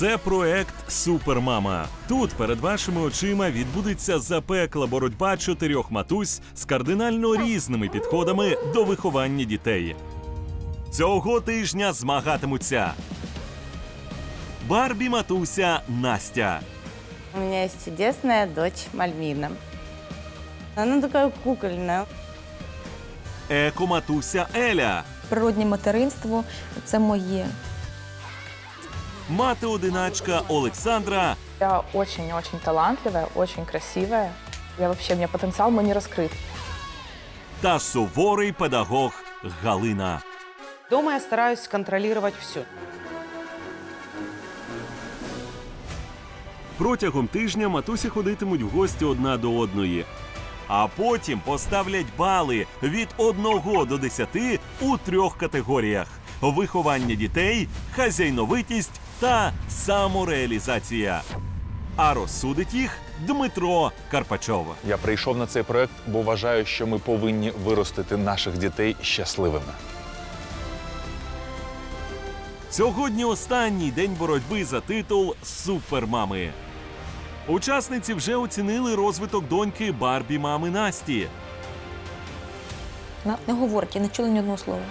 Це проект Супермама. Тут перед вашими очима відбудеться запекла боротьба чотирьох матусь з кардинально різними підходами до виховання дітей. Цього тижня змагатимуться Барбі матуся Настя, У меня есть чудесная дочь Мальмина. Она такая кукольная. еко-матуся Еля, Природнє материнство це моє. Мати-одиначка Олександра Я очень-очень талантливая, очень красивая. Я вообще, у меня потенциал мой не раскрыт. та суворий педагог Галина. Дома я стараюсь контролировать все. Протягом тижня матусі ходитимуть в гості одна до одної. А потім поставлять бали від 1 до 10 у трьох категоріях: виховання дітей, хазяйновитість та самореалізація. А розсудить їх Дмитро Карпачов. Я прийшов на цей проект, бо вважаю, що ми повинні виростити наших дітей щасливими. Сьогодні останній день боротьби за титул Супермами. Учасниці вже оцінили розвиток доньки Барбі мами Насті. Вона не говорить, я не чула ні одного слова.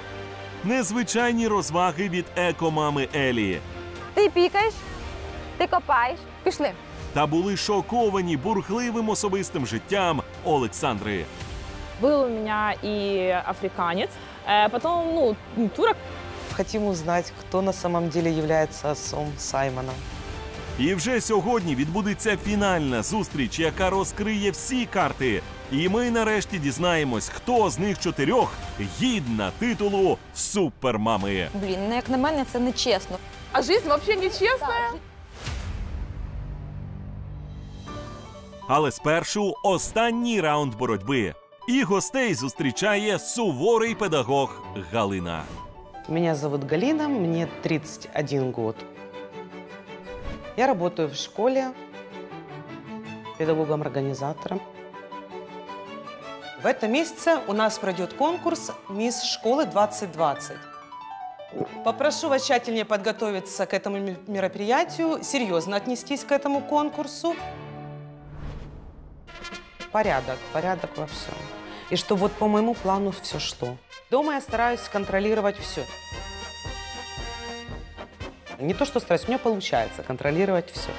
Незвичайні розваги від еко-мами Елі. Ти пікаєш, ти копаєш. Пішли. Та були шоковані бурхливим особистим життям Олександри. Был у меня и африканец, э, потом, ну, турок. Хотим узнать, кто на самом деле является отцом Саймона. І вже сьогодні відбудеться фінальна зустріч, яка розкриє всі карти. І ми нарешті дізнаємось, хто з них чотирьох гідна титулу Супермами. Блін, ну як на мене, це не чесно. А жизнь вообще нечестная. Але спершу останній раунд боротьби. І гостей зустрічає суворий педагог Галина. Меня зовут Галина, мне 31 год. Я работаю в школе педагогом-организатором. В этом месяце у нас пройдет конкурс «Мисс школы 2020». Попрошу вас тщательнее подготовиться к этому ме- мероприятию, серьезно отнестись к этому конкурсу. Порядок, порядок во всем. И чтобы вот по моему плану все шло. Дома я стараюсь контролировать все. Не то, что стараюсь, у меня получается контролировать все.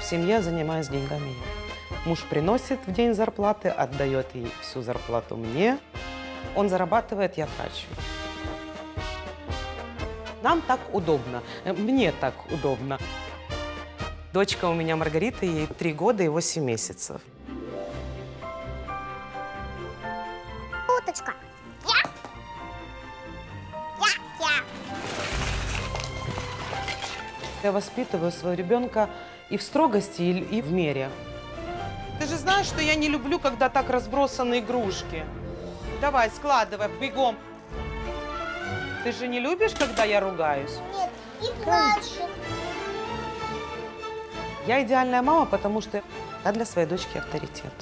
В семье занимаюсь деньгами. я. Муж приносит в день зарплаты, отдает ей всю зарплату мне. Он зарабатывает, я трачу. Нам так удобно. Э, Мне так удобно. Дочка у меня Маргарита, ей 3 года и 8 месяцев. Уточка. Я. Я. Я. Я воспитываю своего ребенка и в строгости, и в мере. Ты же знаешь, что я не люблю, когда так разбросаны игрушки. Давай, складывай, бегом. Ты же не любишь, когда я ругаюсь? Нет. И плачет. Я идеальная мама, потому что я для своей дочки авторитет.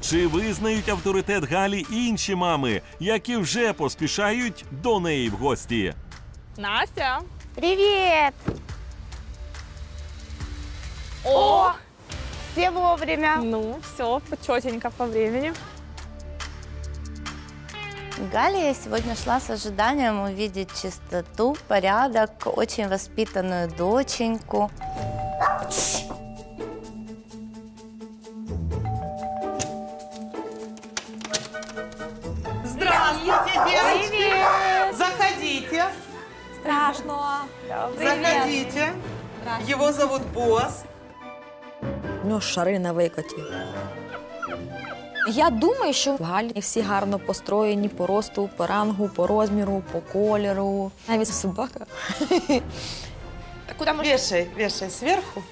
Чи визнають авторитет Галі інші мами, які вже поспішають до неї в гості? Настя. Привет! О! Все вовремя. Ну, все, четенько по времени. Галя я сегодня шла с ожиданием увидеть чистоту, порядок, очень воспитанную доченьку. Здравствуйте, девочки! Заходите, Страшно. заходите. Его зовут Босс У нього шари на викоті. Я думаю, що в Галі всі гарно построєні по росту, по рангу, по розміру, по кольору. Навіть собака. Куда мы Вешай, вешай сверху.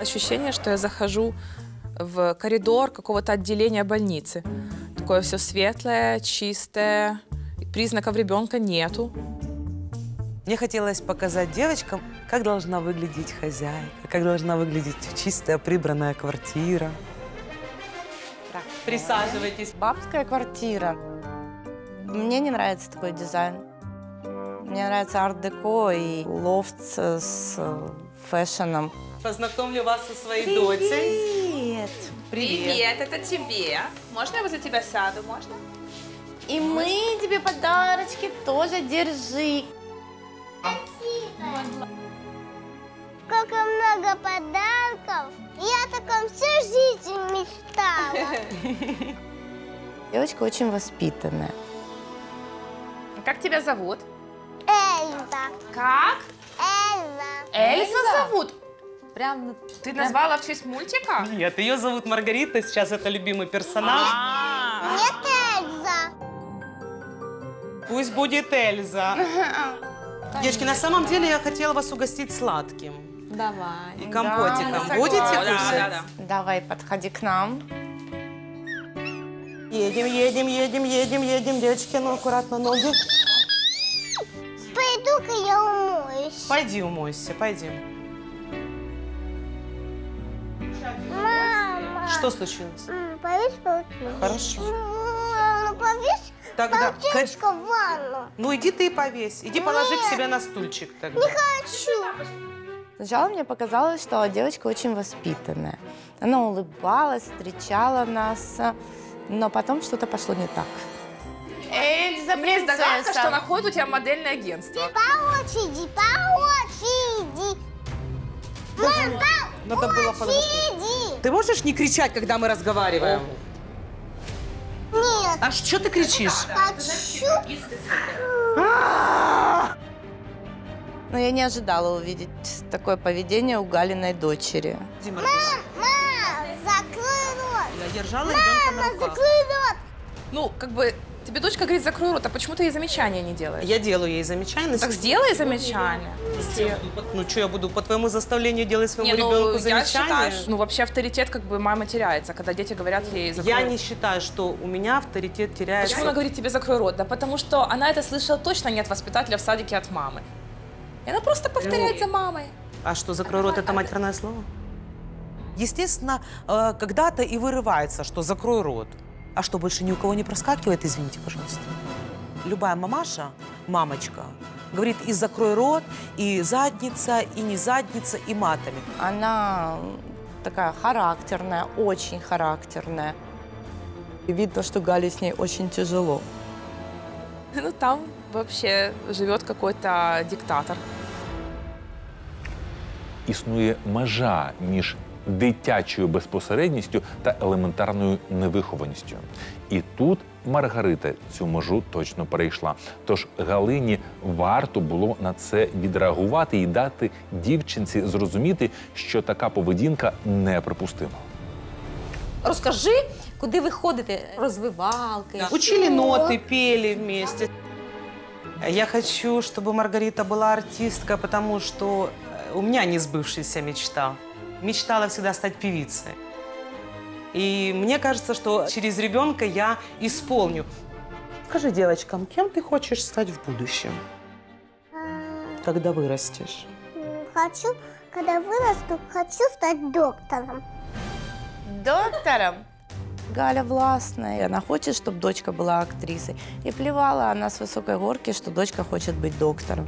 Ощущение, что я захожу в коридор какого-то отделения больницы. Такое все светлое, чистое, признаков ребенка нету. Мне хотелось показать девочкам, как должна выглядеть хозяйка, как должна выглядеть чистая, прибранная квартира. Присаживайтесь. Бабская квартира. Мне не нравится такой дизайн. Мне нравится арт-деко и лофт с, фэшеном. Познакомлю вас со своей дочей. Привет! это тебе. Можно я возле тебя сяду? Можно? И мы тебе подарочки тоже держи. Сколько много подарков. Я о таком всю жизнь мечтала. Девочка очень воспитанная. Как тебя зовут? Эльза. Как? Эльза. Эльза зовут? Прям Ты назвала в честь мультика? Нет, ее зовут Маргарита, сейчас это любимый персонаж. А, Нет, Эльза. Пусть будет Эльза. Девочки, на самом деле я хотела вас угостить сладким давай. и компотиком. Да, Будете Да, кушать? да, да. Давай, подходи к нам. Едем, едем, едем, едем, едем. Девочки, ну аккуратно ноги. Пойду-ка я умоюсь. Пойди умойся, пойдем. Мама. Что случилось? Повесь полотенце. Хорошо. Ну, повесь Тогда... полотенечко в ванну. Ну иди ты и повесь. Иди положи к себе на стульчик тогда. Не хочу. Сначала мне показалось, что девочка очень воспитанная. Она улыбалась, встречала нас, но потом что-то пошло не так. Эльза, Есть догадка, что она ходит у тебя модельное агентство. По очереди, по очереди. Мам, по Надо было положить. очереди. Ты можешь не кричать, когда мы разговариваем? Нет, А что ты кричишь? хочу. Но я не ожидала увидеть такое поведение у Галиной дочери. Дима, Мам, закрой рот. я держала ребенка на Мама, руках. закрой рот. Ну, как бы, тебе дочка говорит, закрой рот, а почему ты ей замечания не делаешь? Я делаю ей замечание. но Так сделай замечание. Ну что, я буду по твоему заставлению делать своему Не, ну, ребенку я замечание? считаю, ну, вообще авторитет как бы мама теряется, когда дети говорят ей закрой Я рот». не считаю, что у меня авторитет теряется. Почему она говорит тебе закрой рот? Да потому что она это слышала точно не от воспитателя в садике, а от мамы. И она просто повторяет за мамой. А что, закрой рот, это матерное слово? Естественно, э, когда-то и вырывается, что закрой рот. А что, больше ни у кого не проскакивает, извините, пожалуйста? Любая мамаша, мамочка, говорит и закрой рот, и задница, и не задница, и матами. Она такая характерная, очень характерная. И видно, что Гале с ней очень тяжело. Ну, там вообще живет какой-то диктатор. Існує межа між дитячою безпосередністю та елементарною невихованістю. І тут Маргарита цю межу точно перейшла. Тож Галині варто було на це відреагувати і дати дівчинці зрозуміти, що така поведінка неприпустима. Розкажи, куди ви ходите? Розвивалки. Учили ноты, пели вместе. Я хочу, чтобы Маргарита была артисткой, потому что э, у меня не сбывшаяся мечта. Мечтала всегда стать певицей. И мне кажется, что через ребенка я исполню. Скажи девочкам, кем ты хочешь стать в будущем, когда вырастешь? Хочу, когда вырасту, хочу стать доктором. Доктором? Галя властная, она хочет, чтобы дочка была актрисой. И плевала она с высокой горки, что дочка хочет быть доктором.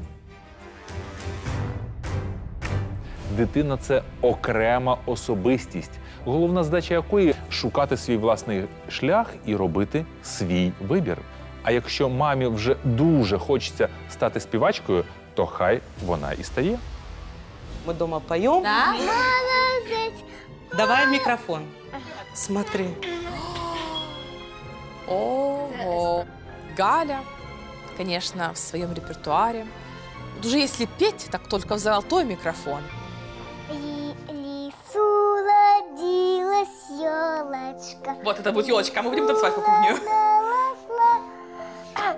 Дитина це окрема особистість, головна задача якої шукати свій власний шлях і робити свій вибір. А якщо мамі вже дуже хочеться стати співачкою, то хай вона і стає. Мы дома поем. Да? Давай микрофон. Смотри. Ого. Галя, конечно, в своем репертуаре. Вот Уже если петь, так только в золотой микрофон. Родилась елочка. Вот это будет елочка, а мы будем танцевать вокруг нее.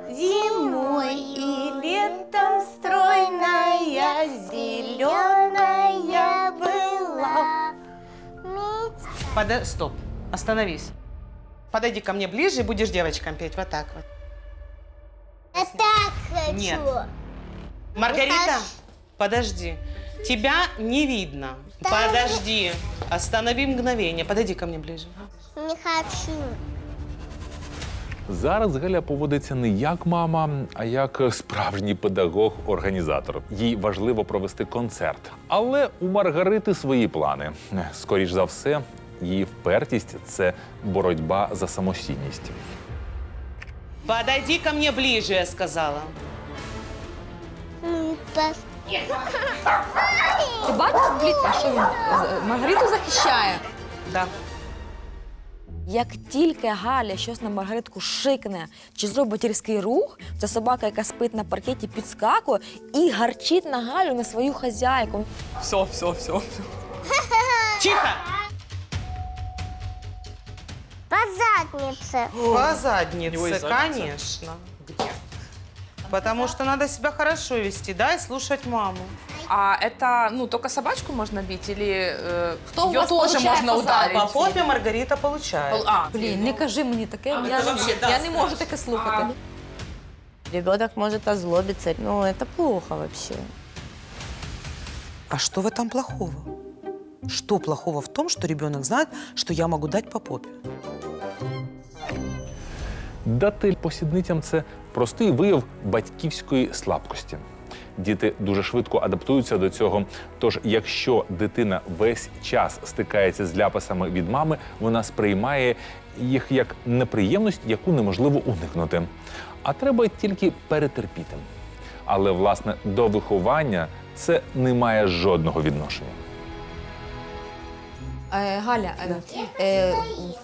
Зимой и летом стройная, зеленая была. Пода- Стоп, остановись. Подойди ко мне ближе и будешь девочкам петь. Вот так вот. Я так хочу. Нет. Маргарита, подожди. Тебя не видно. Подожди. Останови мгновение. Подойди ко мне ближе. Не хочу. Зараз Галя поводиться не як мама, а як справжній педагог-організатор. Їй важливо провести концерт. Але у Маргарити свої плани. Скоріш за все, її впертість це боротьба за самостійність. Подойди ко мне ближе, я сказала. Ну. Ти бачиш, блін, а що він з- Маргариту захищає? Да. Як тільки Галя щось на Маргаритку шикне чи зробить різкий рух, ця собака, яка спить на паркеті, підскакує і гарчить на Галю на свою хазяйку. Все, все, все. Тихо! По заднице. По заднице, конечно. Потому что надо себя хорошо вести, да, и слушать маму. А это, ну, только собачку можно бить или э, Кто у ее вас тоже можно по ударить? По попе Маргарита получает. Пол- А, Блін, не кажи мені таке, я, це вообще, да, я не можу таке слухати. Ребенок может озлобиться. Ну, это плохо вообще. А что в этом плохого? Что плохого в том, что ребенок знает, что я могу дать по попе? Дати посідницям це простий вияв батьківської слабкості. Діти дуже швидко адаптуються до цього. Тож, якщо дитина весь час стикається з ляпасами від мами, вона сприймає їх як неприємність, яку неможливо уникнути. А треба тільки перетерпіти. Але власне до виховання це не має жодного відношення. Е, Галя, е, е,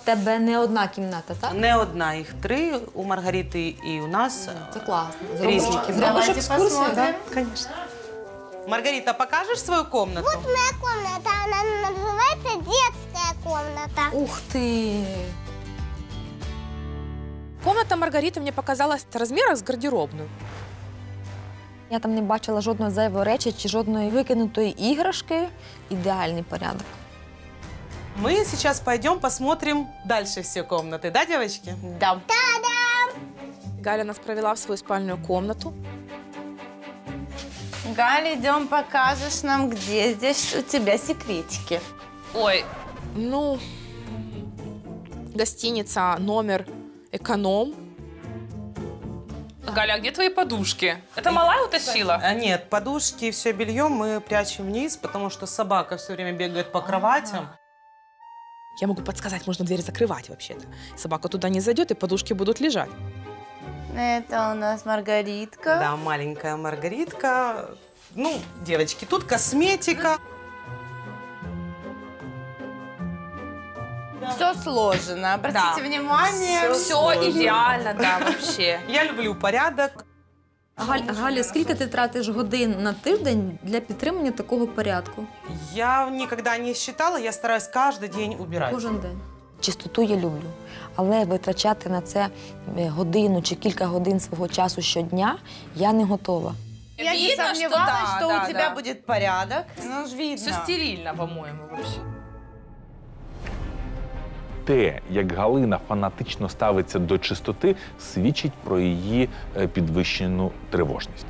в тебе не одна кімната, так? Не одна, их три, у Маргариты и у нас. Це класно. Різні Зробиш, кімнати. зробиш Давайте екскурсію? посмотрим. Конечно. Маргарита, покажешь свою комнату? Моя комната, она называется детская комната. Ух ти! комната Маргариты мне показалась размера с гардеробную. Я там не бачила жодної зайвої речі чи жодної викинутої іграшки. Ідеальний порядок. Мы сейчас пойдем посмотрим дальше все комнаты, да, девочки? Да. Галя нас провела в свою спальную комнату. Галя, идем покажешь нам, где здесь у тебя секретики. Ой, ну, гостиница, номер, эконом. Галя, а где твои подушки? Это малая утащила? А нет, подушки и все белье мы прячем вниз, потому что собака все время бегает по кроватям. Я могу подсказать, можно дверь закрывать вообще-то. Собака туда не зайдет, и подушки будут лежать. Это у нас Маргаритка. Да, маленькая Маргаритка. Ну, девочки, тут косметика. Все сложено. Обратите Да. внимание. Все идеально, да, вообще. Я люблю порядок. Галь, Галя, скільки ти тратиш годин на тиждень для підтримання такого порядку? Я никогда не считала, я стараюсь каждый день убирать. Кожен день. Чистоту я люблю, але витрачати на це е, годину чи кілька годин свого часу щодня я не готова. Я не да, что, да, у тебя да. будет порядок. Ну, ж видно. Все стерильно, по-моему, вообще. Те, як Галина фанатично ставиться до чистоти, свідчить про її е, підвищену тривожність.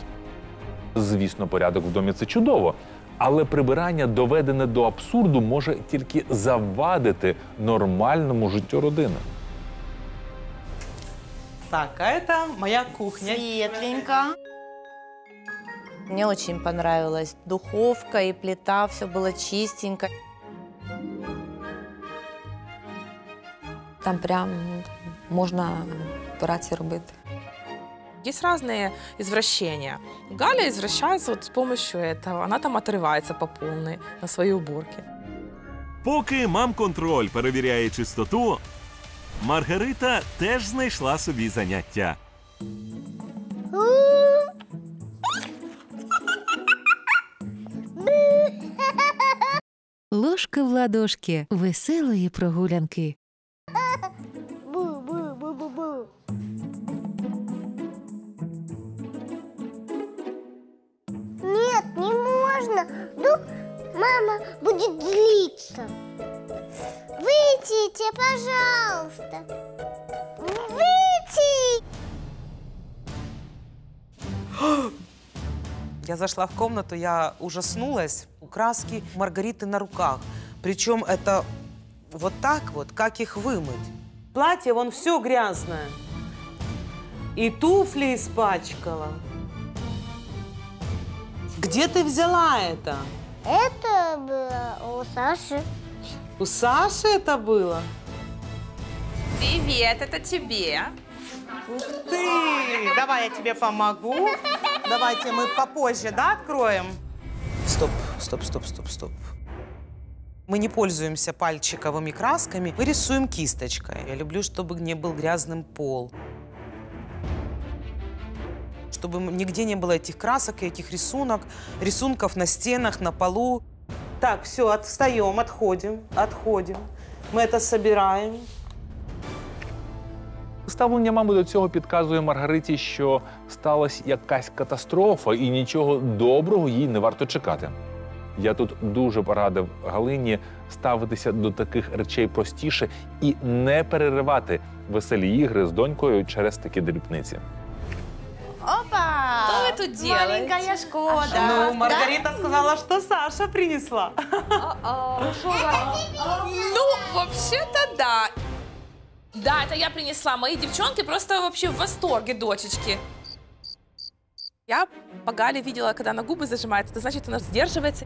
Звісно, порядок в домі це чудово, але прибирання, доведене до абсурду, може тільки завадити нормальному життю родини. Так, а это моя кухня. Светленько. Мне очень понравилась духовка и плита, все было чистенько. Там прям можна операції робити. Есть разные извращения. Галя извращается вот с помощью этого. Она там отрывается по полной на своей уборке. Поки мам-контроль перевіряє чистоту, Маргарита теж знайшла собі заняття. Ложка в ладошки веселої прогулянки. Мама будет злиться. Выйдите, пожалуйста. Выйти. Я зашла в комнату, я ужаснулась. Краски Маргариты на руках. Причем это вот так вот, как их вымыть. Платье, вон все грязное. И туфли испачкала. Где ты взяла это? Это было у Саши. У Саши это было? Привет, это тебе. Ты! Давай я тебе помогу. Давайте мы попозже, да, откроем? Стоп, стоп, стоп, стоп, стоп. Мы не пользуемся пальчиковыми красками, мы рисуем кисточкой. Я люблю, чтобы не был грязным пол. Чтобы м- нигде не было этих красок и этих рисунок, рисунков на стенах, на полу. Так, все, отстаем, отходим, отходим. Мы это собираем. Ставлення мами до цього підказує Маргариті, що сталася якась катастрофа, і нічого доброго їй не варто чекати. Я тут дуже порадив Галині ставитися до таких речей простіше і не переривати веселі ігри з донькою через такі дрібниці. Тут делаете? Маленькая Шкода. Ну, Маргарита сказала, что Саша принесла. Ну, вообще-то да. Да, это я принесла. Мои девчонки просто вообще в восторге, дочечки. Я по Гале видела, когда она губы зажимает, это значит, она сдерживается.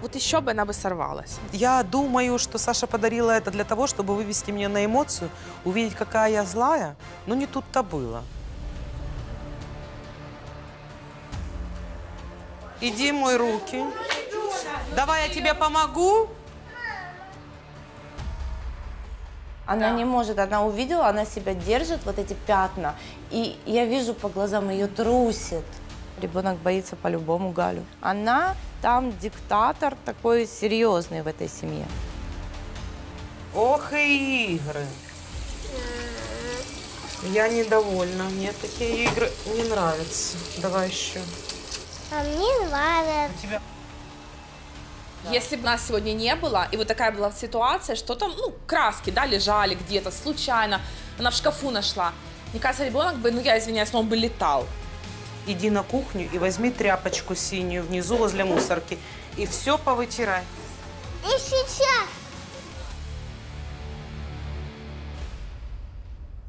Вот еще бы она бы сорвалась. Я думаю, что Саша подарила это для того, чтобы вывести меня на эмоцию, увидеть, какая я злая. Но не тут-то было. Иди мой руки. Давай я тебе помогу. Она не может, она увидела, она себя держит, вот эти пятна. И я вижу по глазам, ее трусит. Ребенок боится по-любому Галю. Она там диктатор такой серьезный в этой семье. Ох и игры. Я недовольна. Мне такие игры не нравятся. Давай еще. А мне нравится. Если бы нас сегодня не было, и вот такая была ситуация, что там, ну, краски, да, лежали где-то случайно, она в шкафу нашла. Мне кажется, ребенок бы, ну, я извиняюсь, но он бы летал. Иди на кухню и возьми тряпочку синюю внизу возле мусорки. И все повытирай. И сейчас.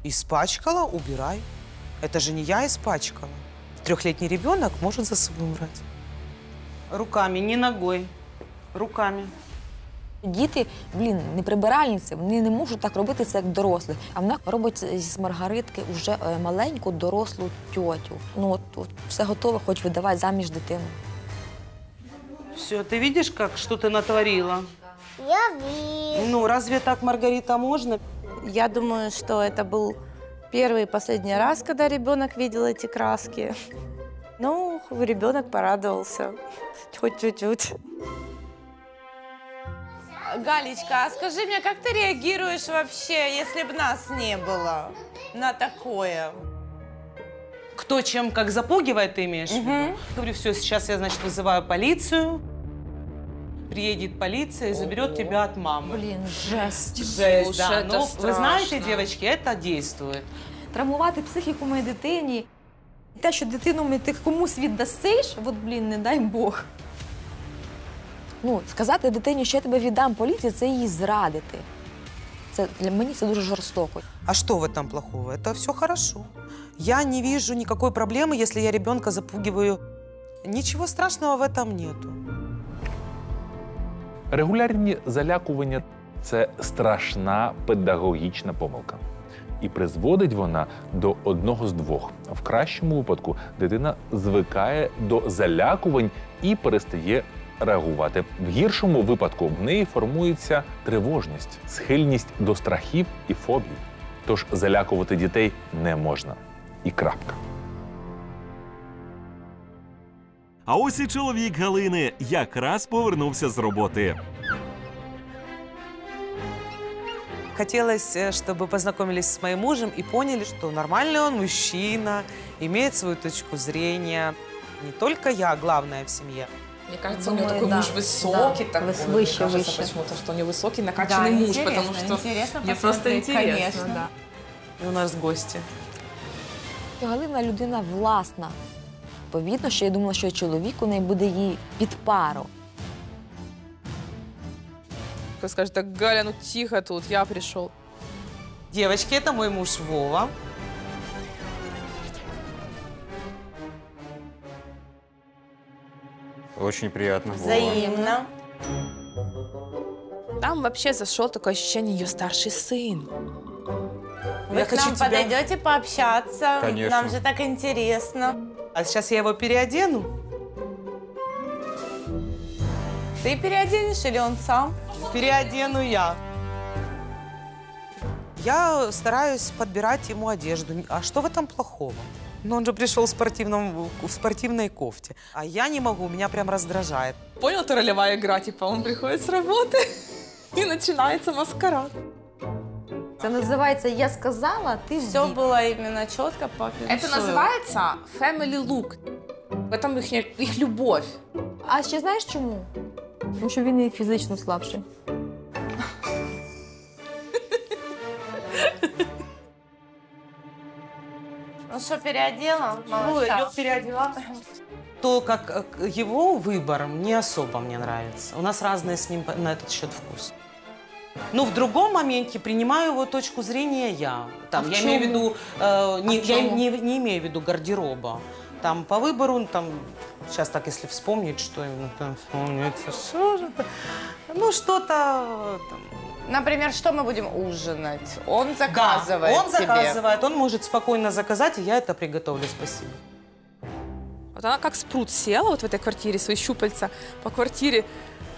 Испачкала, убирай. Это же не я испачкала. Трехлетний ребенок может за собой убрать. Руками, не ногой. Руками. Діти, блін, не прибиральниці, вони не можуть так робити це як дорослі. А вона робить з Маргаритки вже е, маленьку дорослу тьотю. Ну от, от все готове, хоч видавати заміж дитину. Все, ты видишь, как что ты натворила? Я вижу. Ну, разве так, Маргарита, можно? Я думаю, что это был первый и последний раз, когда ребенок видел эти краски. Ну, ребенок порадовался. Хоть чуть-чуть. Галечка, а скажи мне, как ты реагируешь вообще, если бы нас не было на такое? Кто чем как запугивает, ты имеешь? в виду? Говорю, все, сейчас я, значит, вызываю полицию Приедет полиция и заберет тебя от мамы. Блін, жесть. Жесть, Слушай, да. это Ну, вы знаете, страшно. девочки, это действует. Травмувати психіку моїй дитині. Те, що дитину ми- ти комусь віддасиш, от, блін, не дай Бог. Ну, сказати дитині, що я тебе віддам поліції, це її зрадити. Це для мені це дуже жорстоко. А что в этом плохого? Это все хорошо. Я не вижу никакой проблемы, если я ребенка запугиваю. Ничего страшного в этом нету. Регулярні залякування це страшна педагогічна помилка. І призводить вона до одного з двох. В кращому випадку дитина звикає до залякувань і перестає реагувати. В гіршому випадку в неї формується тривожність, схильність до страхів і фобій. Тож залякувати дітей не можна. І крапка. А ось і чоловік Галини якраз повернувся з роботи. Хотелось, э, чтобы познакомились с моим мужем и поняли, что нормальный он мужчина, имеет свою точку зрения. Не только я главная в семье. Мне кажется, Думаю, у него такой да. муж высокий, Да, такой. выс- Мне выше, кажется выше. почему-то, что у него высокий, накачанный муж, потому что интересно мне просто интересно. да. И у нас гости. Галина людина власна відповідно, що я думала, що чоловік у неї буде їй під пару. Скажет, так, Галя, ну тихо тут, я пришел. Девочки, это мой муж Вова. Очень приятно. Вова. Взаимно. Там вообще зашел такое ощущение, ее старший сын. Вы Я к нам тебя- подойдете пообщаться? Конечно. Нам же так интересно. А сейчас я его переодену. Ты переоденешь или он сам? Переодену я. Я стараюсь подбирать ему одежду. А что в этом плохого? Ну, он же пришел в, спортивном, в спортивной кофте. А я не могу, меня прям раздражает. Понял, это ролевая игра, типа он приходит с работы и начинается маскарад. Це називається Я сказала, ти Все здіб». было именно четко по Это называется family look. В этом их, их любовь. А ще знаєш чому? Тому що він і фізично слабший. Ну что, переодела? Ну, малыша? я переодела. То, как э, его выбор, не особо мне нравится. У нас разные с ним на этот счет вкус. Ну, в другом моменте принимаю его точку зрения я. Там, А я имею в виду, э, не, в я не, не имею в виду гардероба. Там по выбору, ну, там, сейчас так, если вспомнить, что именно там вспомнится, что же это? Ну, что-то Например, что мы будем ужинать? Он Да, заказывает он тебе. заказывает, он может спокойно заказать, и я это приготовлю, спасибо. Вот она как спрут села вот в этой квартире, свои щупальца по квартире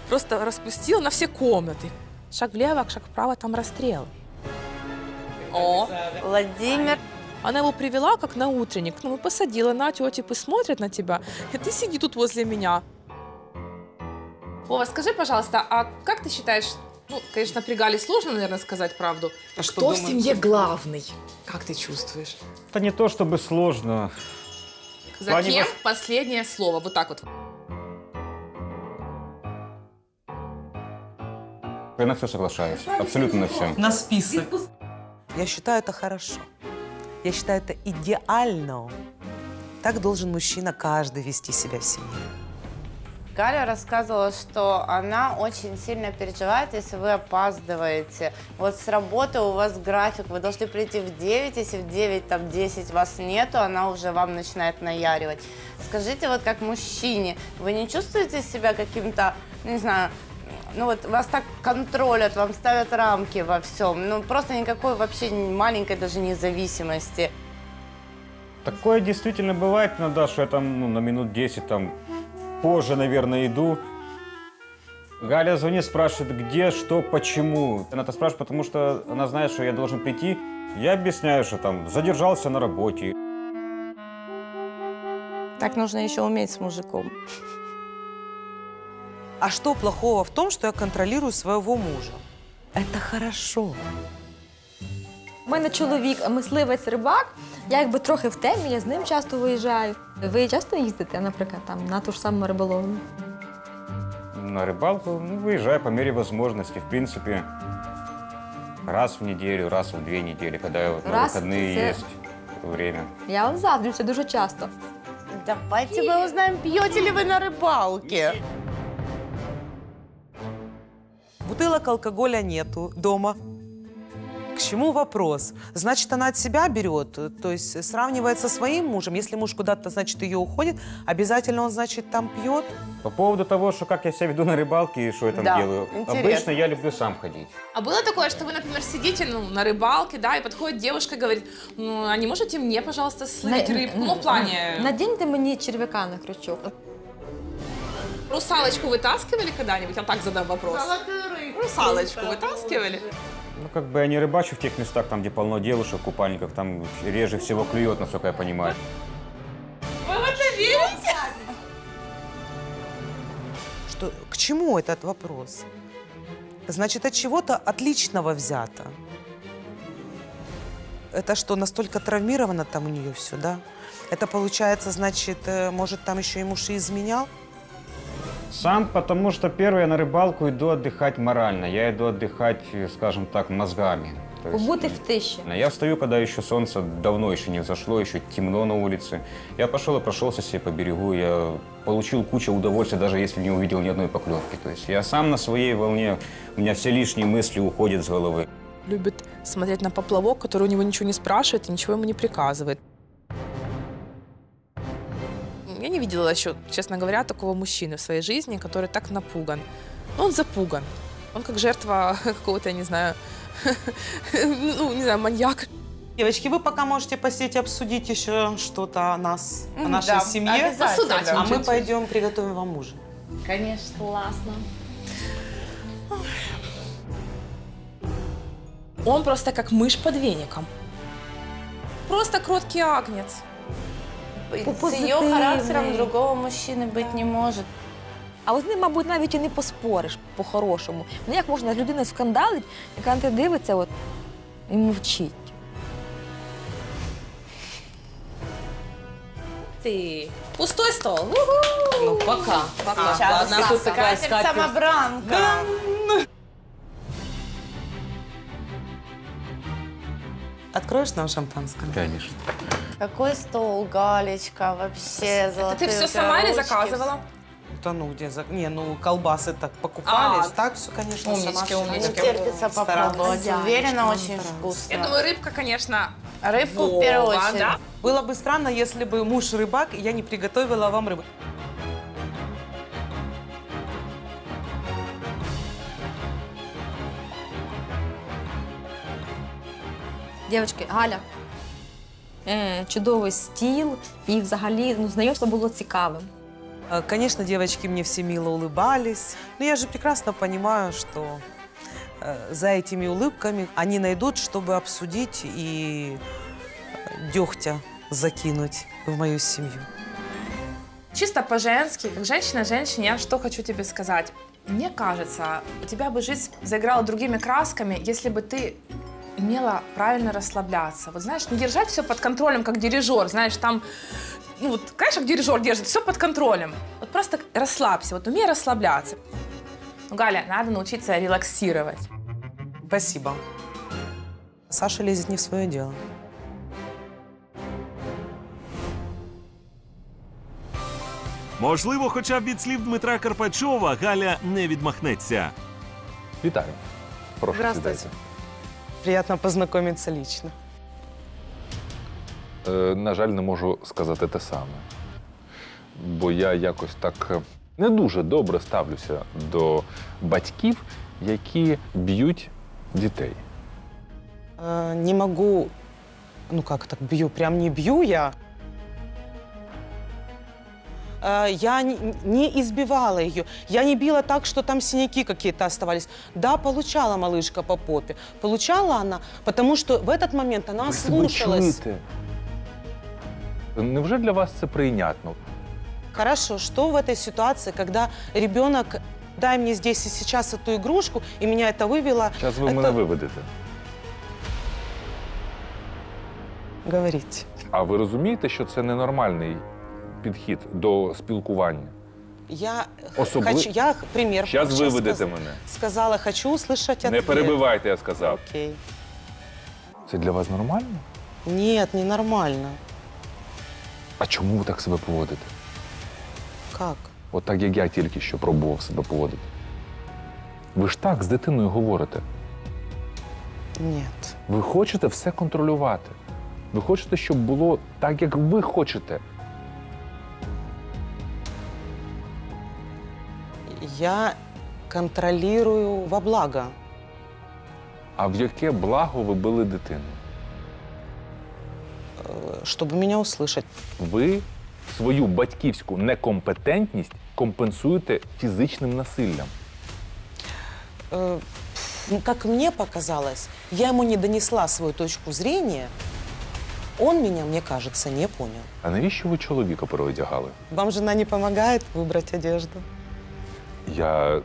просто распустила на все комнаты. Шаг влево, шаг вправо, там расстрел. О, Владимир, она его привела как на утренник. Ну, посадила на тети, пусть смотрят на тебя. И ты сиди тут возле меня. Вова, скажи, пожалуйста, а как ты считаешь, ну, конечно, напрягали, сложно, наверное, сказать правду. А что Кто в думаете? семье главный? Как ты чувствуешь? Это не то чтобы сложно. За кем вос- последнее слово? Вот так вот. Я на все соглашаюсь. Абсолютно на все. На список. Я считаю это хорошо. Я считаю это идеально. Так должен мужчина каждый вести себя в семье. Галя рассказывала, что она очень сильно переживает, если вы опаздываете. Вот с работы у вас график, вы должны прийти в 9, если в 9, там, 10 вас нету, она уже вам начинает наяривать. Скажите, вот как мужчине, вы не чувствуете себя каким-то, не знаю, ну вот вас так контролят, вам ставят рамки во всем, ну просто никакой вообще маленькой даже независимости. Такое действительно бывает иногда, что я там ну, на минут 10 там позже, наверное, иду. Галя звонит, спрашивает, где, что, почему. Она это спрашивает, потому что она знает, что я должен прийти. Я объясняю, что там задержался на работе. Так нужно еще уметь с мужиком. А что плохого в том, что я контролирую своего мужа? Это хорошо. У мене чоловік мисливець рибак. Я якби трохи в темі, я з ним часто виїжджаю. Ви часто їздите, наприклад, там на ту ж саму риболовлю? На рыбалку ну, выезжаю по мере возможности. В принципе, раз в неделю, раз в две недели, когда вот на Раз выходные це- есть время. Я вам заздрюся дуже часто. Давайте мы узнаем, пьете ли вы на рыбалке. Бутылок алкоголя нету дома. К чему вопрос? Значит, она от себя берет, то есть сравнивает со своим мужем. Если муж куда-то, значит, ее уходит, обязательно он, значит, там пьет. По поводу того, что как я себя веду на рыбалке и что я там Да, делаю. интересно. Обычно я люблю сам ходить. А было такое, что вы, например, сидите ну, на рыбалке, да, и подходит девушка и говорит, ну, а не можете мне, пожалуйста, словить рыбку? Ну, в плане, Надіньте мені черв'яка на крючок. русалочку вытаскивали когда-нибудь? Я так задам вопрос. Русалочку вытаскивали? Ну, как бы я не рыбачу в тех местах, там, где полно девушек, купальников, там реже всего клюет, насколько я понимаю. Вы в это верите? Что, к чему этот вопрос? Значит, от чего-то отличного взято. Это что, настолько травмировано там у нее все, да? Это получается, значит, э, может, там еще и муж и изменял? Сам, потому что первое, я на рыбалку иду отдыхать морально. Я иду отдыхать, э, скажем так, мозгами. То есть, Побути в тиші. Я встаю, когда еще солнце давно еще не взошло, еще темно на улице. Я пошел и прошелся себе по берегу. Я получил кучу удовольствия, даже если не увидел ни одной поклевки. То есть я сам на своей волне, у меня все лишние мысли уходят с головы. Любит смотреть на поплавок, который у него ничего не спрашивает и ничего ему не приказывает. Я не видела еще, честно говоря, такого мужчины в своей жизни, который так напуган. Ну, Он запуган. Он как жертва какого-то, я не знаю, ну, не знаю, маньяк. Девочки, вы пока можете посидеть и обсудить еще что-то о нас, о нашей да, семье. А мы пойдем приготовим вам ужин. Конечно. Класно. Он просто как мышь под веником. Просто кроткий агнец. С ее Позитивний. характером другого мужчины быть не может. А от з ним, мабуть, навіть і не поспориш по-хорошому. Ну як можна з людиною скандалить, яка на тебе дивиться от, і мовчить. Ты. Пустой стол. Ну, пока. Пока. Сейчас ладно, тут такая скатерть скатерть. самобранка. Откроешь нам шампанское? Конечно. Какой стол, Галечка, вообще Это золотые ты все сама или заказывала? Да ну где? за- Не, ну колбасы так покупались. А, так все, конечно, умнички, сама умнички. Не терпится попробовать. Уверена, очень вкусно. Я думаю, рыбка, конечно, Рыбку в первую Вова, очередь. да? Было бы странно, если бы муж рыбак, и я не приготовила вам рыбу. Дівчатки, Галя, е, чудовий стіл, і взагалі ну, знайомство було цікавим. Э, Конечно, девочки мне все мило улыбались, но я же прекрасно понимаю, что э, за этими улыбками они найдут, чтобы обсудить и э, дегтя закинуть в мою семью. чисто по-женски, как женщина женщине, я что хочу тебе сказать. Мне кажется, у тебя бы жизнь заиграла другими красками, если бы ты умела правильно расслабляться. Вот знаешь, не держать все под контролем, как дирижер, знаешь, там, ну вот, конечно, как дирижер держит, все под контролем. Вот просто расслабься, вот умей расслабляться. Ну, Галя, надо научиться релаксировать. Спасибо. Саша лезет не в свое дело. Можливо, хоча б від слів Дмитра Карпачова Галя не відмахнеться. Вітаю. Прошу Здравствуйте. сідайте. Приятно познайомитися лично. Е, на жаль, не можу сказати те саме. Бо я якось так е, не дуже добре ставлюся до батьків, які б'ють дітей. Э, не могу, ну як так б'ю, прям не б'ю я. Э, Я не, не избивала ее. Я не била так, что там синяки какие-то оставались. Да, получала малышка по попе. Получала она, потому что в этот момент она Ви себе слушалась. чуєте? Невже для вас це прийнятно? Хорошо, что в этой ситуации, когда ребенок дай мне здесь и сейчас эту игрушку, и меня это вывело. Зараз ви Это- мене виведете. Говорите. А ви розумієте, що це ненормальний Підхід до спілкування? Я Особли- хочу, я пример. Зараз виведете сказ- мене. Сказала, хочу услышать ответ. Не перебивайте, я сказав. Окей. Це для вас нормально? Нет, ненормально. А чому ви так себе поводите? Как? От так, як я тільки що пробував себе поводити. Ви ж так з дитиною говорите. Нет. Ви хочете все контролювати. Ви хочете, щоб було так, як ви хочете. Я контролирую во благо. А в яке благо ви били дитину? э, чтобы меня услышать. Ви свою батьківську некомпетентність компенсуєте фізичним насиллям. Э, ну, Как мне показалось, я ему не донесла свою точку зрения. Он меня, мне кажется, не понял. А навіщо ви чоловіка переодягали? Вам жена не помогает выбрать одежду? Я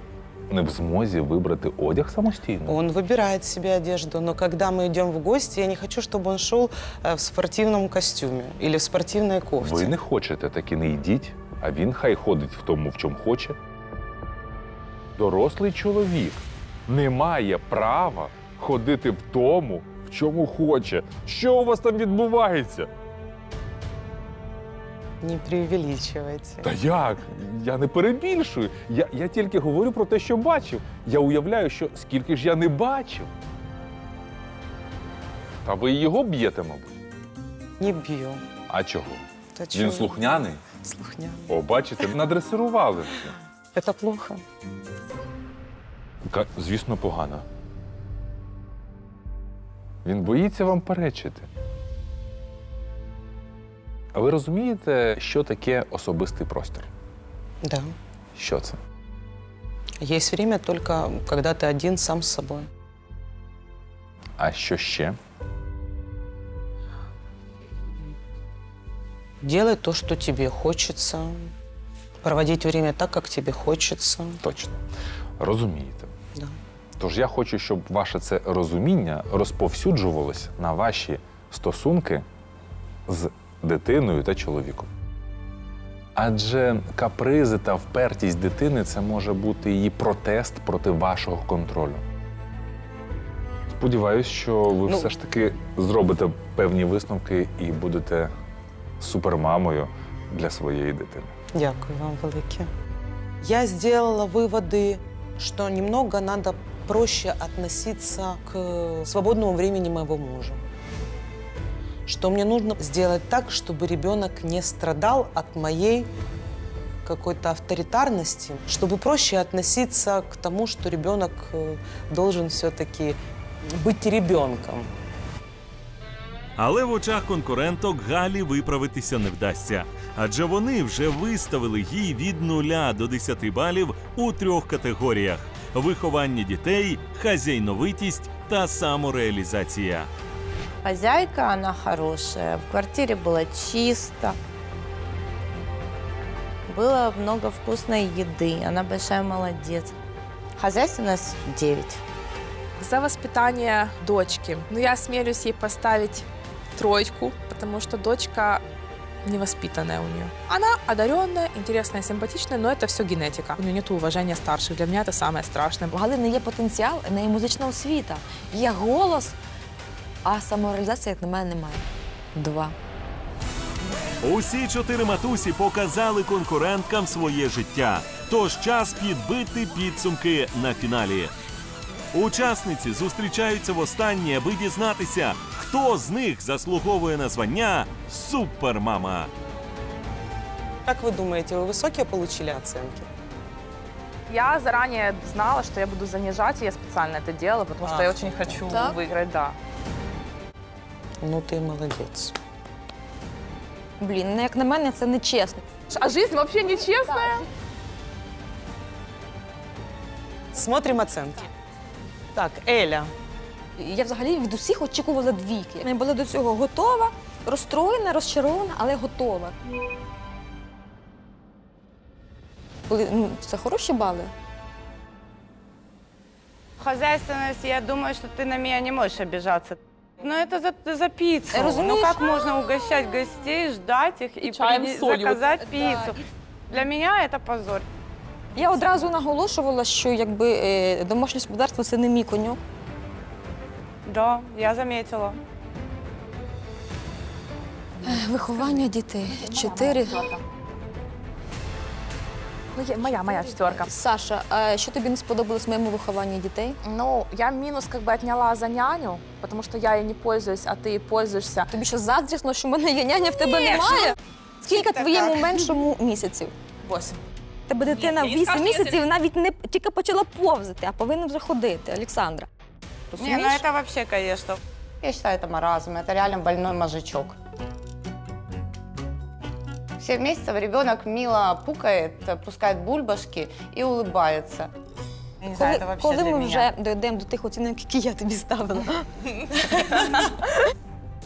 не в змозі вибрати одяг самостійно. Он выбирает себе одежду, но когда мы идем в гости, я не хочу, чтобы он шел э, в спортивном костюме или в спортивной кофте. Ви не хочете, так і не йдіть, а він хай ходить в тому, в чому хоче. Дорослий чоловік не має права ходити в тому, в чому хоче. Що у вас там відбувається? Не преувеличивайте. Та як? Я не перебільшую. Я, я тільки говорю про те, що бачив. Я уявляю, що скільки ж я не бачив. Та ви його б'єте, мабуть. Не бью. А чого? Та Він чого? слухняний? О, бачите, надресирували вже. Это плохо. Ка- Звісно, погано. Він боїться вам перечити. А ви розумієте, що таке особистий простір? Да. Що це? Есть время только, когда ты один сам с собой. А що ще? Делай то, что тебе хочется. Проводить время так, как тебе хочется. Точно. Розумієте. Да. Тож я хочу, щоб ваше це розуміння розповсюджувалось на ваші стосунки з дитиною та чоловіком. Адже капризи та впертість дитини це може бути її протест проти вашого контролю. Сподіваюсь, що ви Ну- все ж таки зробите певні висновки і будете супермамою для своєї дитини. Дякую вам велике. Я сделала выводы, что немного надо проще относиться к свободному времени моего мужа Что мне нужно сделать так, чтобы ребенок не страдал от моей какой-то авторитарности, чтобы проще относиться к тому, что ребенок э, должен все-таки быть ребенком. Але в очах конкуренток Галі виправитися не вдасться, адже вони вже виставили їй від 0 до 10 балів у трьох категоріях: виховання дітей, хазяйновитість та самореалізація. Хозяйка, она хорошая. В квартире было чисто. Было много вкусной еды. Она большая молодец. Хозяйственность 9. За воспитание дочки. Ну, я осмелюсь ей поставить троечку, потому что дочка невоспитанная у нее. Она одаренная, интересная, симпатичная, но это все генетика. У нее нет уважения старших. Для меня это самое страшное. У Галини є потенціал, в неї музична освіта, є голос, а самореалізації, як на мене, немає. Два. Усі чотири матусі показали конкуренткам своє життя. Тож час підбити підсумки на фіналі. Учасниці зустрічаються востаннє, аби дізнатися, хто з них заслуговує на звання Супермама. Как вы думаете, вы высокие получили оценки? Я заранее знала, что я буду занижать, и я специально это делала, потому А. что я очень хочу Так? выиграть, да. Ну, ты молодец. Блін, ну як на мене, це нечесно. А жизнь вообще нечестная. Смотрим оценки. Так, Эля. Я взагалі від усіх очікувала двійки. Я була до цього готова, розстроєна, розчарована, але готова. Коли, ну, це хороші бали. Хозяйственность, я думаю, что ты на меня не можешь обижаться. Но это за, за пиццу. Э, разумеешь? Ну как можно угощать гостей, ждать их и Чаем приди- с солью. заказать пиццу? Для меня это позор. Я одразу наголошувала, що якби е, домашнє господарство це не мій коньок. Да, я заметила. Виховання дітей. Чотири. Ну, Моя, моя четверка. Саша, а що тобі не сподобалось в моєму вихованні дітей? Ну, я минус как бы отняла за няню, потому что я ей не пользуюсь, а ты ей пользуешься. Тобі що заздрісно, що в мене є няня, в тебе немає? Скільки твоєму меншому місяців? Восемь. В Тебе дитина Ні, ні, не 8 скажи, місяців навіть не тільки почала повзати, а повинна вже ходити, Олександра. Не, Розумієш? ну это вообще, конечно. Я считаю, это маразм. Это реально больной мозжечок. Семь месяцев ребенок мило пукает, пускает бульбашки и улыбается. Я не знаю, Коли, это вообще коли для ми меня. вже дійдемо до тих оцінок, які я тобі ставила?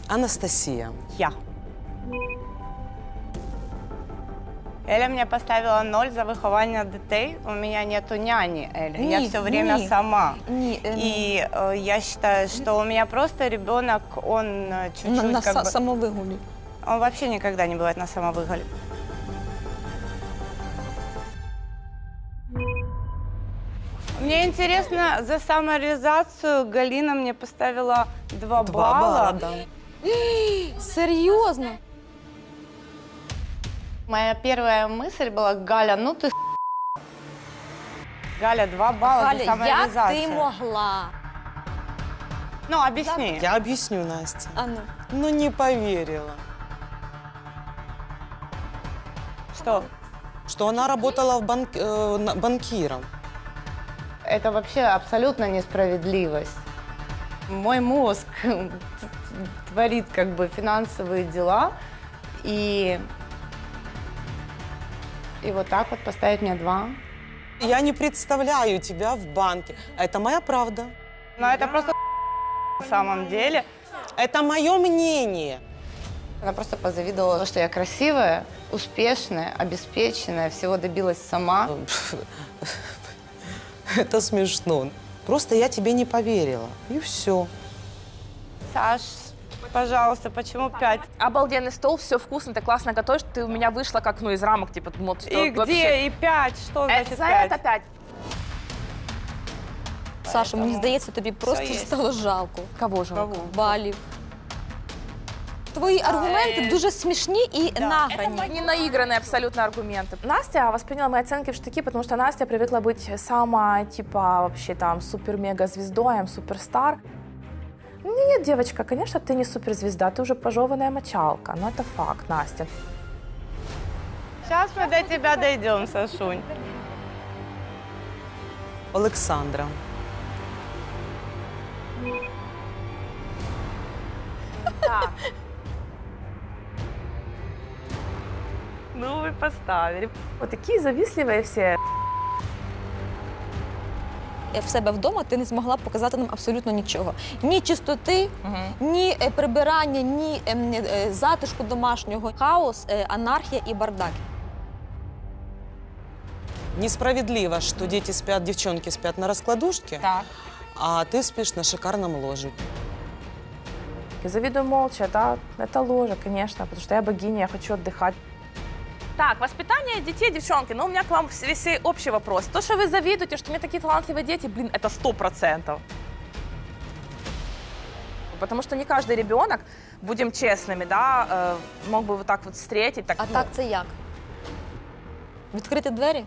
Анастасия. Я. Эля мне поставила ноль за выхование детей. У меня нету няни, Эля. я Ні, все время ні. сама. Ні, е, И э, я считаю, что у меня просто ребенок, он э, на, чуть-чуть на как са- бы... самовигулі. Он вообще никогда не бывает на самовыголе. Мне интересно, за самореализацию Галина мне поставила два, балла. балла, да. Серйозно? Моя первая мысль была, Галя, ну ты Галя, два балла за Галя, як самореализацию. ти могла? Ну, объясни. Я объясню, Настя. А ну. Ну, не поверила. Что? Что она работала в банк, э, банкиром. Это вообще абсолютно несправедливость. Мой мозг творит как бы финансовые дела, и, и вот так вот поставить мне два. Я не представляю тебя в банке. А Это моя правда. Но это просто на самом деле. Это мое мнение. Она просто позавидовала, что я красивая, успешная, обеспеченная, всего добилась сама. Это смешно. Просто я тебе не поверила. И все. Саш, пожалуйста, почему пять? Обалденный стол, все вкусно, ты классно готовишь, ты у меня вышла как, ну, из рамок, типа, думала, что И вообще- где? И пять? Что Э, значит за пять? это пять. Саша, мені здається, тобі просто є. стало жалко. Кого же? Кого? Балів. Твої аргументи дуже смішні і награні. Это не наигранные абсолютно аргументы. Настя восприняла мои оценки в штыки, потому что Настя привыкла быть сама, типа, вообще там, супер-мега-звездой, I'm суперстар. Нет, девочка, конечно, ты не суперзвезда, ты уже пожеванная мочалка. Но это факт, Настя. Сейчас мы до тебя дойдем, Сашунь. Олександра. Ну, вы поставили. Вот такие завистливые все. Е, В себе вдома ти не змогла показати нам абсолютно нічого. Ні чистоти, ні е, прибирання, ні ем, е, затишку домашнього. Хаос, е, анархія і бардак. Несправедливо, что дети спят, девчонки спят на раскладушке, Так. а ты спишь на шикарном ложе. Завидую молча, да, это ложа, конечно, потому что я богиня, я хочу отдыхать. Так, воспитание детей, девчонки, ну у меня к вам весь общий вопрос. То, что вы завидуете, что у меня такие талантливые дети, блин, это сто процентов. Потому что не каждый ребенок, будем честными, да, э, мог бы вот так вот встретить. Так, А ну, так це як? Відкрити двері?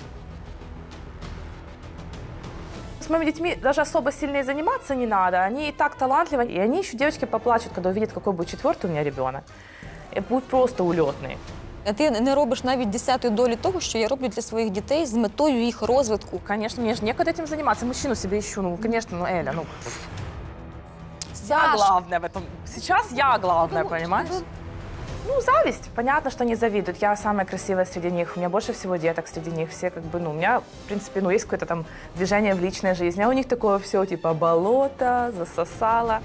С моими детьми даже особо сильно и заниматься не надо. Они и так талантливы. И они еще, девочки, поплачут, когда увидят, какой будет четвертый у меня ребенок. И будут просто улетные. А Ти не робиш навіть десятої долі того, що я роблю для своїх дітей з метою їх розвитку. Конечно, мне же некогда этим заниматься. Мужчину себе ищу. Ну, конечно, ну, Эля, ну... Я Саш, главная в этом. Сейчас я главная, понимаешь? Ну, зависть. Понятно, что они завидуют. Я самая красивая среди них. У меня больше всего деток среди них. Все как бы, ну, у меня, в принципе, ну, есть какое-то там движение в личной жизни. А у них такое все, типа, болото, засосало.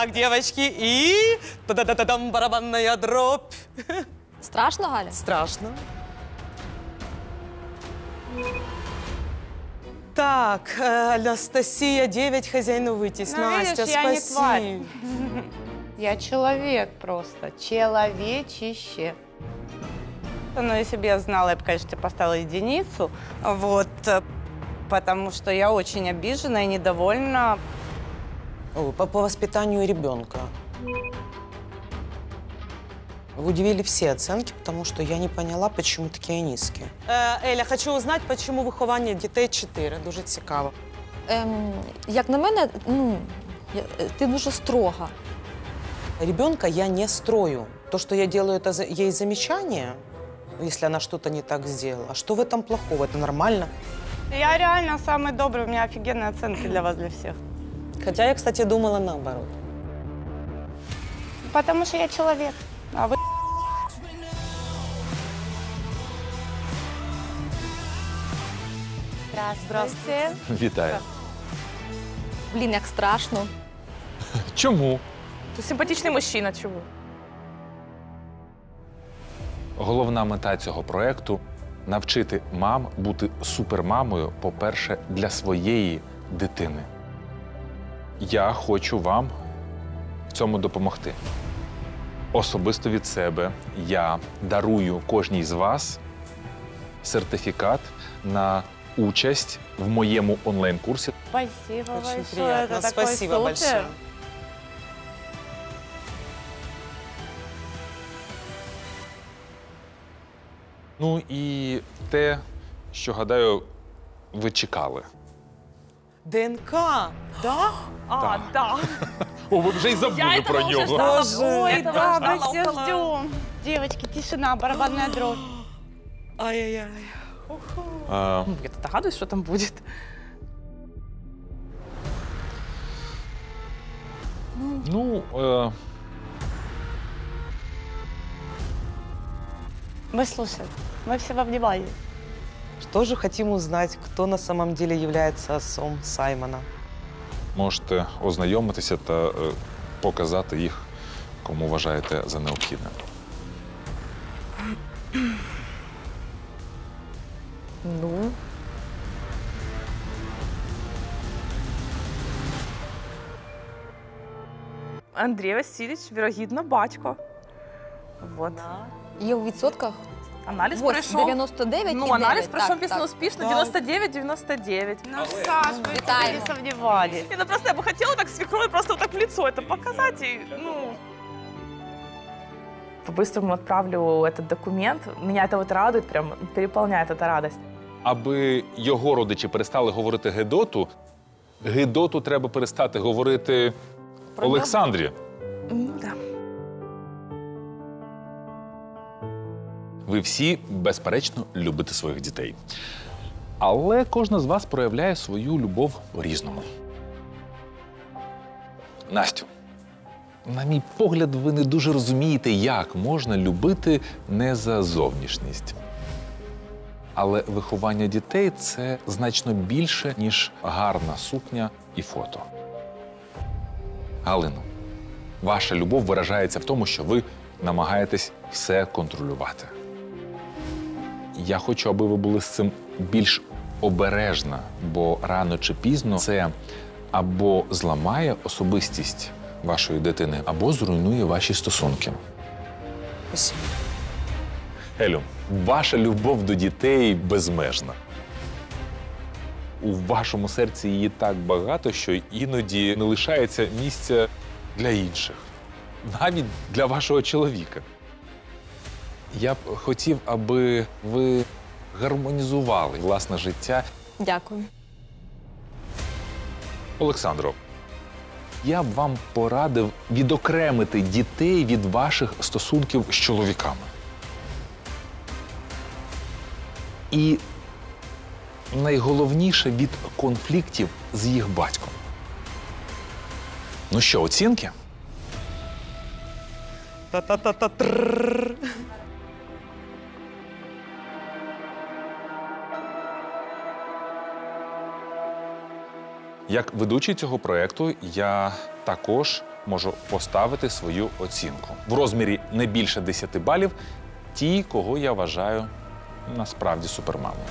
Так, девочки, и та-да-да-дам барабанная дробь. страшно, Галя? Страшно. Так, э, Анастасия, 9, хозяину выйти. Ну, видишь, Настя, я не спаси. тварь. Я человек просто, человечище. Ну, если бы я знала, я бы, конечно, тебе поставила единицу. Вот, э, потому что я очень обижена и недовольна. О, По, по воспитанию ребенка. Вы удивили все оценки, потому что я не поняла, почему такие низкие. Э, Эля, хочу узнать, почему виховання дітей 4. Дуже цікаво. Ем, як на мене, ну, я- е, ти дуже строга. Ребенка я не строю. То, что я делаю это за- ей замечание, если она что-то не так сделала. А что в этом плохого? Это нормально. Я реально самый добрый, у меня офигенные оценки для вас, для всех. Хотя я, кстати, думала наоборот. Потому что я человек, а вы Здравствуйте. Вітаю. Блін, як страшно. Чому? Ты симпатичный мужчина, чего? Головна мета цього проекту навчити мам бути супермамою, по-перше, для своєї дитини. Я хочу вам в цьому допомогти. Особисто від себе я дарую кожній з вас сертифікат на участь в моєму онлайн-курсі. Спасибо Очень большое. приятно. Это такой Спасибо супер. большое. Ну і те, що гадаю, ви чекали. ДНК, да? А, да. О, ви вже й забули Я этого про уже нього. ждала. Боже, Ой, Этого да, мы ждала все около- ждем. Девочки, тишина, барабанная дробь. Ай-яй-яй. А, Ну, Я-то догадываюсь, что там будет. ну, е, Мы слушаем. Мы все во внимании. Тоже хотим узнать, кто на самом деле является отцом Саймона. можете ознайомитися та е, показати їх, кому вважаєте за необхідне. Ну. Андрій Васильович, вірогідно, батько. Вот. Є у відсотках? Аналіз Ось, пройшов. 99 Ну, і аналіз 9. пройшов Так, пісно так. успішно, 99-99. Ну, Саш, мы Витаем. не сомневались. Не, ну просто я бы хотела так свекрови просто вот так в лицо это показать и, ну... По-быстрому отправлю этот документ. Меня это вот радует, прям переполняет эта радость. Аби його родичі перестали говорити Гедоту, Гедоту треба перестати говорити Олександрі. Ну да. Ви всі, безперечно, любите своїх дітей. Але кожна з вас проявляє свою любов по-різному. Настю, на мій погляд, ви не дуже розумієте, як можна любити не за зовнішність. Але виховання дітей це значно більше, ніж гарна сукня і фото. Галино, ваша любов виражається в тому, що ви намагаєтесь все контролювати. Я хочу, аби ви були з цим більш обережна, бо рано чи пізно це або зламає особистість вашої дитини, або зруйнує ваші стосунки. Спасибо. Елю, ваша любов до дітей безмежна. У вашому серці її так багато, що іноді не лишається місця для інших, навіть для вашого чоловіка. Я б хотів, аби ви гармонізували власне життя. Дякую. Олександро, я б вам порадив відокремити дітей від ваших стосунків з чоловіками. І найголовніше від конфліктів з їх батьком. Ну що, оцінки? Та-та-та-та-трррр. Як ведучий цього проекту, я також можу поставити свою оцінку в розмірі не більше 10 балів ті, кого я вважаю насправді супермамою.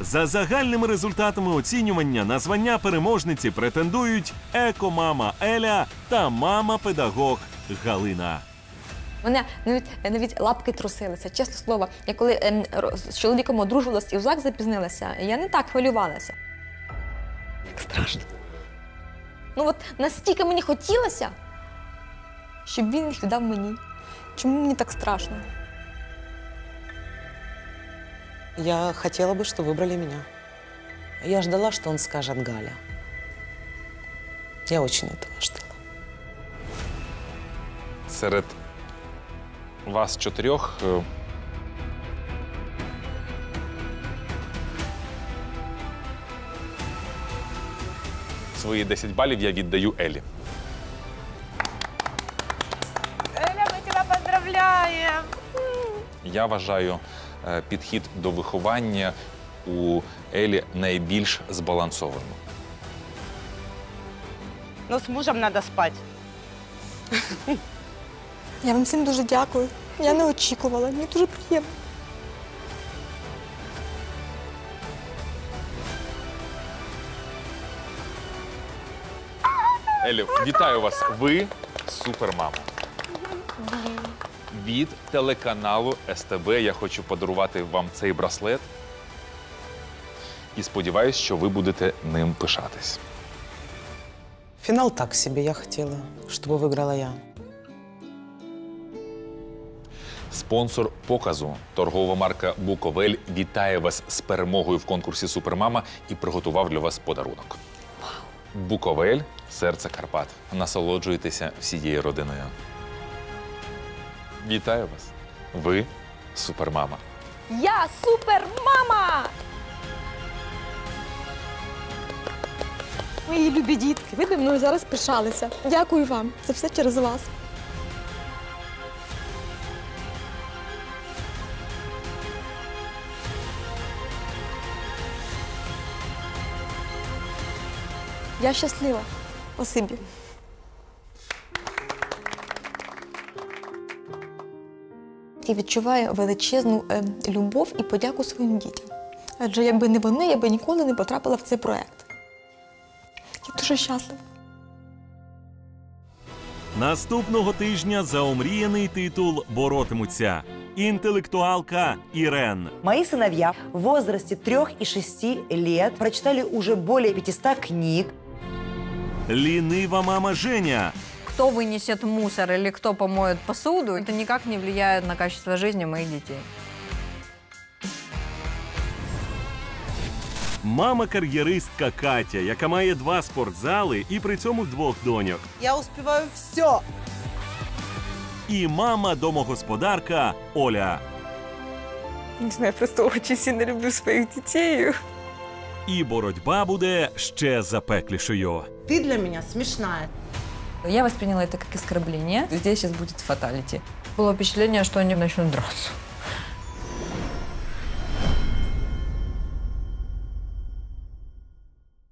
За загальними результатами оцінювання на звання переможниці претендують екомама Еля та мама-педагог Галина. Мене навіть навіть лапки трусилися. Чесне слово, я коли ем, з чоловіком одружувалась і в ЗАГС запізнилася, я не так хвилювалася. Як страшно. Ну от настільки мені хотілося, щоб він їх віддав мені. Чому мені так страшно? Я хотела бы, что выбрали меня. Я ждала, что он скажет Галя. Я очень этого ждала. Серед вас чотирьох. е, Свої 10 балів я віддаю Елі. Эля, мы тебя поздравляем. Я вважаю е, підхід до виховання у Елі найбільш збалансованим. Но с мужем надо спать. Я вам всім дуже дякую. Я не очікувала, мені дуже приємно. Елю, вітаю вас. Ви супермама. Від телеканалу СТБ я хочу подарувати вам цей браслет. І сподіваюся, що ви будете ним пишатись. Финал так себе я хотела, чтобы выиграла я. Спонсор показу торгова марка Буковель вітає вас з перемогою в конкурсі Супермама і приготував для вас подарунок. Буковель серце Карпат. Насолоджуйтеся всією родиною. Вітаю вас! Ви супермама. Я супермама! Мої любі дітки, ви би мною зараз пишалися. Дякую вам. Це все через вас. Я щаслива. Спасибі. І відчуваю величезну е, любов і подяку своїм дітям. Адже якби не вони, я би ніколи не потрапила в цей проект. Я дуже щаслива. Наступного тижня за омріяний титул боротимуться інтелектуалка Ірен, Мои сыновья в возрасте 3 и 6 лет прочитали уже более 500 книг. Лінива мама Женя, Кто вынесет мусор или кто помоет посуду, это никак не влияет на качество жизни моих детей. мама-кар'єристка Катя, яка має два спортзали і при цьому двох доньок. Я успеваю все. І мама-домогосподарка Оля. Не знаю, просто очень сильно люблю своїх дітей. І боротьба буде ще запеклішою. Ты для меня смешная. Я восприняла это как оскорбление. Здесь сейчас будет фаталити. Было впечатление, что они начнут драться.